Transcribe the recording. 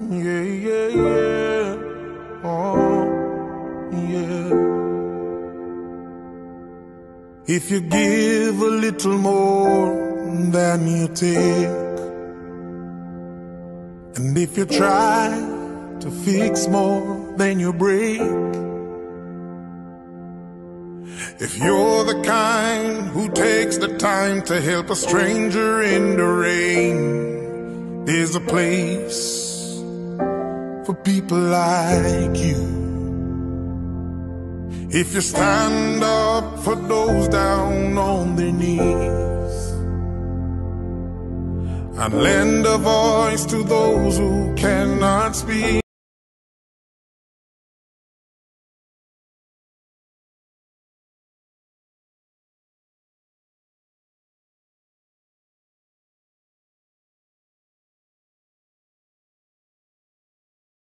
Yeah, yeah, yeah. Oh, yeah. If you give a little more than you take, and if you try to fix more than you break, if you're the kind who takes the time to help a stranger in the rain, there's a place for people like you. If you stand up for those down on their knees and lend a voice to those who cannot speak,